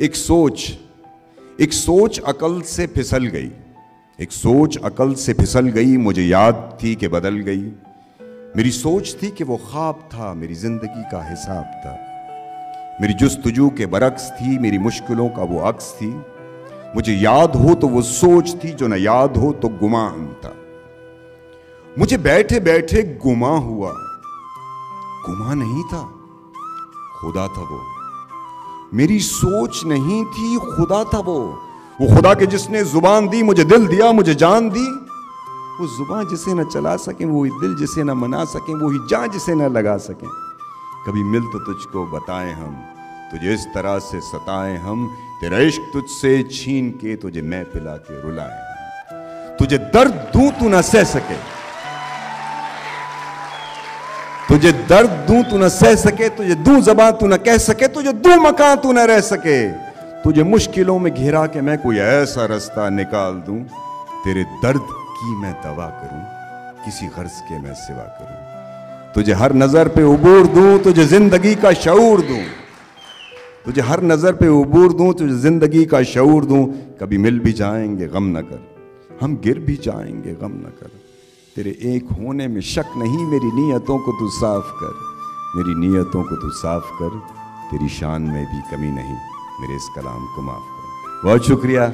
एक सोच एक सोच अकल से फिसल गई। एक सोच अकल से फिसल गई, मुझे याद थी कि बदल गई। मेरी सोच थी कि वो ख्वाब था, मेरी ज़िंदगी का हिसाब था। मेरी जुस्तजू के बरक्स थी, मेरी मुश्किलों का वो अक्स थी। मुझे याद हो तो वो सोच थी, जो ना याद हो तो गुमान था। मुझे बैठे बैठे गुमा हुआ। गुमा नहीं था, खुदा था वो। मेरी सोच नहीं थी, खुदा था वो। वो खुदा के जिसने ज़ुबान दी, मुझे दिल दिया, मुझे जान दी, वो ज़ुबान जिसे ना चला सके वही दिल जिसे ना मना सके वही जान जिसे ना लगा सके। कभी मिल तो तुझको बताएँ हम, तुझे इस तरह से सताएँ हम, तेरा इश्क तुझसे छीन के तुझे मैं पिला के रुलाएँ। तुझे दर्द दूँ, तू ना सह सके। तुझे दर्द दूँ तू न सह सके, तुझे दू जबान तू न कह सके, तुझे दू मकान तू न रह सके। तुझे मुश्किलों में घिरा के मैं कोई ऐसा रास्ता निकाल दूँ, तेरे दर्द की मैं दवा करूँ, किसी गर्ज के मैं सिवा करूँ। तुझे हर नज़र पे उबूर दूँ, तुझे ज़िंदगी का शऊर दूँ। तुझे हर नज़र पे उबूर दूँ, तुझे ज़िंदगी का शऊर दूँ। कभी मिल भी जाएँगे, गम न कर। हम गिर भी जाएँगे, गम न कर। तेरे एक होने में शक नहीं, मेरी नीयतों को तू साफ़ कर। मेरी नीयतों को तू साफ़ कर, तेरी शान में भी कमी नहीं, मेरे इस कलाम को माफ़ कर। बहुत शुक्रिया।